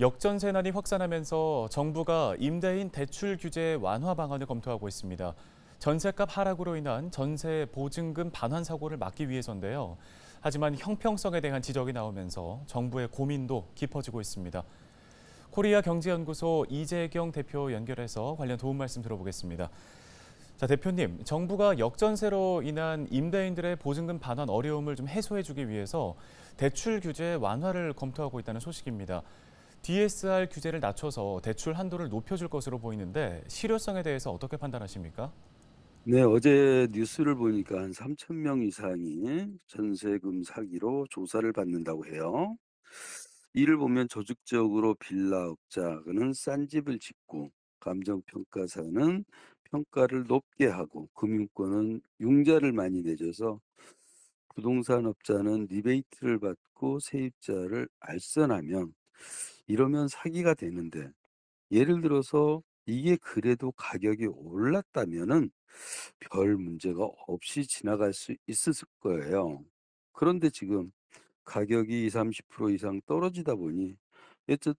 역전 세난이 확산하면서 정부가 임대인 대출 규제 완화 방안을 검토하고 있습니다. 전세값 하락으로 인한 전세 보증금 반환 사고를 막기 위해서인데요. 하지만 형평성에 대한 지적이 나오면서 정부의 고민도 깊어지고 있습니다. 코리아 경제연구소 이재경 대표 연결해서 관련 도움 말씀 들어보겠습니다. 자, 대표님, 정부가 역전세로 인한 임대인들의 보증금 반환 어려움을 좀 해소해주기 위해서 대출 규제 완화를 검토하고 있다는 소식입니다. DSR 규제를 낮춰서 대출 한도를 높여줄 것으로 보이는데 실효성에 대해서 어떻게 판단하십니까? 네, 어제 뉴스를 보니까 한 3천 명 이상이 전세금 사기로 조사를 받는다고 해요. 이를 보면 조직적으로 빌라업자는 싼 집을 짓고 감정평가사는 평가를 높게 하고 금융권은 융자를 많이 내줘서 부동산업자는 리베이트를 받고 세입자를 알선하면 이러면 사기가 되는데 예를 들어서 이게 그래도 가격이 올랐다면은 별 문제가 없이 지나갈 수 있었을 거예요. 그런데 지금 가격이 20-30% 이상 떨어지다 보니 어쨌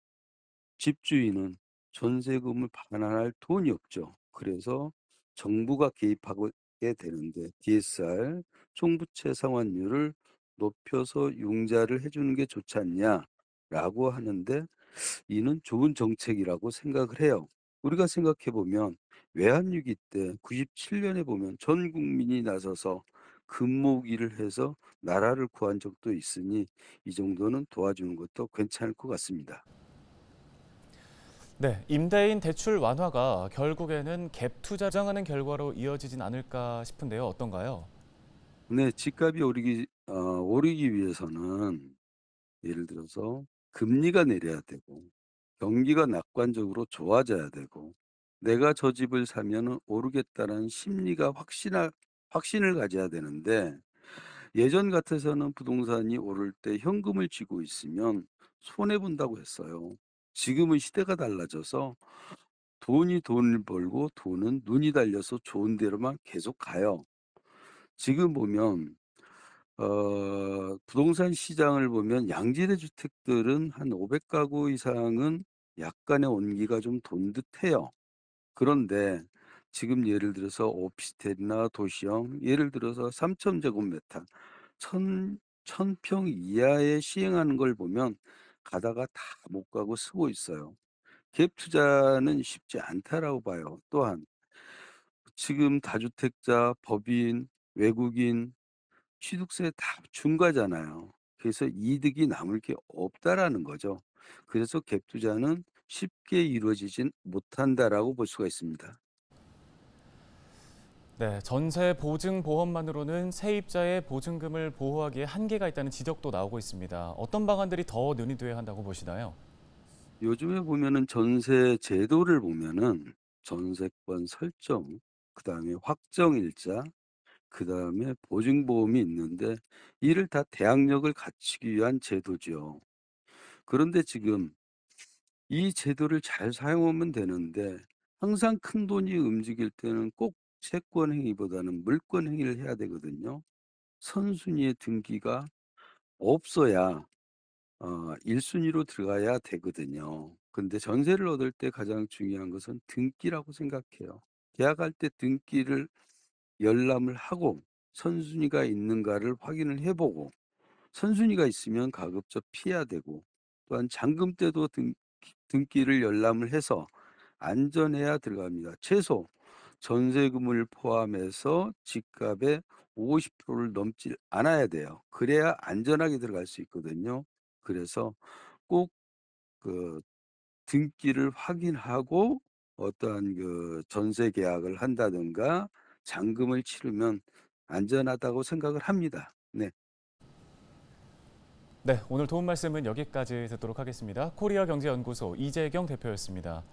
집주인은 전세금을 반환할 돈이 없죠. 그래서 정부가 개입하게 되는데 DSR 총부채 상환율을 높여서 융자를 해 주는 게 좋지 않냐라고 하는데 이는 좋은 정책이라고 생각을 해요. 우리가 생각해 보면 외환위기 때 97 년에 보면 전 국민이 나서서 금모으기를 해서 나라를 구한 적도 있으니 이 정도는 도와주는 것도 괜찮을 것 같습니다. 네, 임대인 대출 완화가 결국에는 갭 투자 장하는 결과로 이어지진 않을까 싶은데요. 어떤가요? 네, 집값이 오르기 어 오르기 위해서는 예를 들어서 금리가 내려야 되고 경기가 낙관적으로 좋아져야 되고 내가 저 집을 사면은 오르겠다는 심리가 확신하 확신을 가져야 되는데 예전 같아서는 부동산이 오를 때 현금을 쥐고 있으면 손해 본다고 했어요. 지금은 시대가 달라져서 돈이 돈을 벌고 돈은 눈이 달려서 좋은 데로만 계속 가요. 지금 보면 어 부동산 시장을 보면 양질의 주택들은 한 500 가구 이상은 약간의 온기가 좀 돈 듯해요. 그런데 지금 예를 들어서 오피스텔이나 도시형 예를 들어서 3,000 제곱미터 천1,000평 이하에 시행하는 걸 보면 가다가 다 못 가고 쓰고 있어요. 갭 투자는 쉽지 않다라고 봐요. 또한 지금 다주택자, 법인, 외국인 취득세 다 중과잖아요. 그래서 이득이 남을 게 없다라는 거죠. 그래서 갭 투자는 쉽게 이루어지진 못한다라고 볼 수가 있습니다. 네, 전세 보증 보험만으로는 세입자의 보증금을 보호하기에 한계가 있다는 지적도 나오고 있습니다. 어떤 방안들이 더 논의돼야 한다고 보시나요? 요즘에 보면은 전세 제도를 보면은 전세권 설정, 그다음에 확정일자, 그다음에 보증보험이 있는데 이를 다 대항력을 갖추기 위한 제도죠. 그런데 지금 이 제도를 잘 사용하면 되는데 항상 큰 돈이 움직일 때는 꼭 채권 행위보다는 물권 행위를 해야 되거든요. 선순위의 등기가 없어야 어 1 순위로 들어가야 되거든요. 근데 전세를 얻을 때 가장 중요한 것은 등기라고 생각해요. 계약할 때 등기를 열람을 하고 선순위가 있는가를 확인을 해 보고 선순위가 있으면 가급적 피해야 되고 또한 잔금 때도 등 등기를 열람을 해서 안전해야 들어갑니다. 최소 전세금을 포함해서 집값의 50%를 넘지 않아야 돼요. 그래야 안전하게 들어갈 수 있거든요. 그래서 꼭 그 등기를 확인하고 어떠한 그 전세 계약을 한다든가 잔금을 치르면 안전하다고 생각을 합니다. 네. 네, 오늘 도움 말씀은 여기까지 듣도록 하겠습니다. 코리아 경제연구소 이재경 대표였습니다.